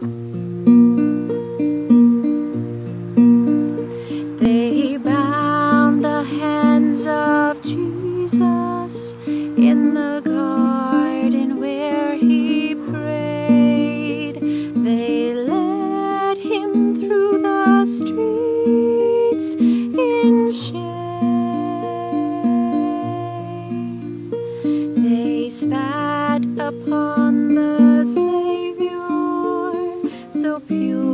They bound the hands of Jesus in the garden where he prayed. They led him through the streets in shame. They spat upon so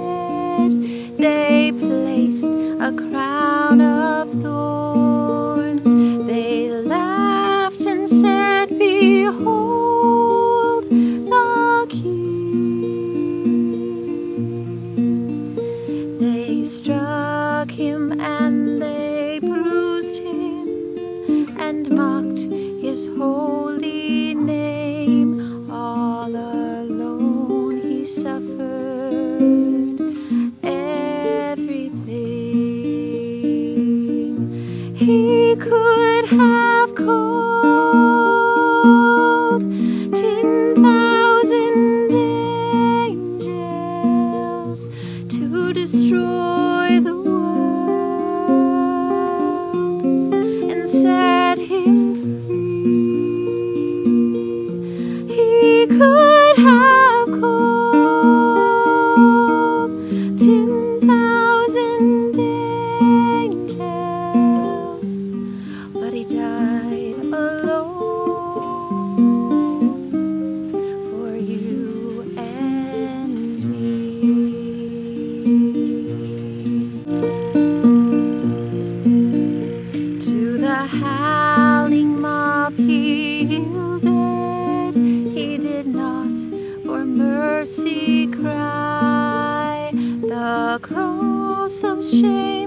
crown of thorns. They laughed and said, Behold the King. They struck him and they bruised him and mocked his holy He could have called ten thousand angels to destroy the world and set him free. He could have called ten thousand angels, died alone for you and me. To the howling mob he yielded, he did not for mercy cry. The cross of shame